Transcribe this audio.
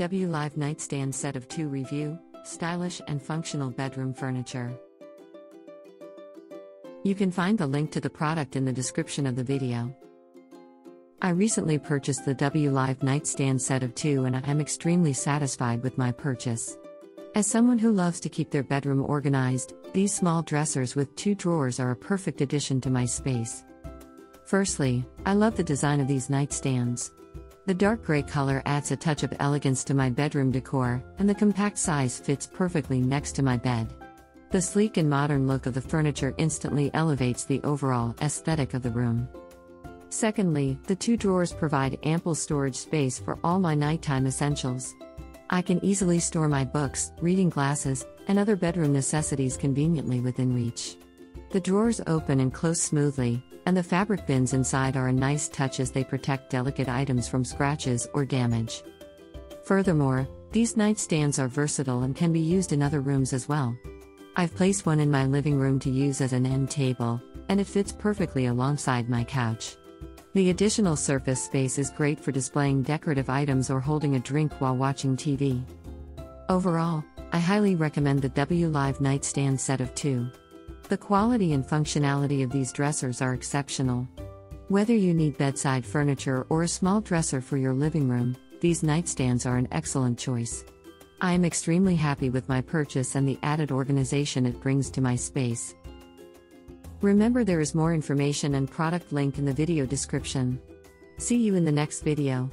WLIVE Nightstand Set of 2 Review Stylish and Functional Bedroom Furniture. You can find the link to the product in the description of the video. I recently purchased the WLIVE Nightstand Set of 2 and I am extremely satisfied with my purchase. As someone who loves to keep their bedroom organized, these small dressers with two drawers are a perfect addition to my space. Firstly, I love the design of these nightstands. The dark gray color adds a touch of elegance to my bedroom decor, and the compact size fits perfectly next to my bed. The sleek and modern look of the furniture instantly elevates the overall aesthetic of the room. Secondly, the two drawers provide ample storage space for all my nighttime essentials. I can easily store my books, reading glasses, and other bedroom necessities conveniently within reach. The drawers open and close smoothly, and the fabric bins inside are a nice touch as they protect delicate items from scratches or damage. Furthermore, these nightstands are versatile and can be used in other rooms as well. I've placed one in my living room to use as an end table, and it fits perfectly alongside my couch. The additional surface space is great for displaying decorative items or holding a drink while watching TV. Overall, I highly recommend the WLIVE nightstand set of two. The quality and functionality of these dressers are exceptional. Whether you need bedside furniture or a small dresser for your living room, these nightstands are an excellent choice. I am extremely happy with my purchase and the added organization it brings to my space. Remember there is more information and product link in the video description. See you in the next video.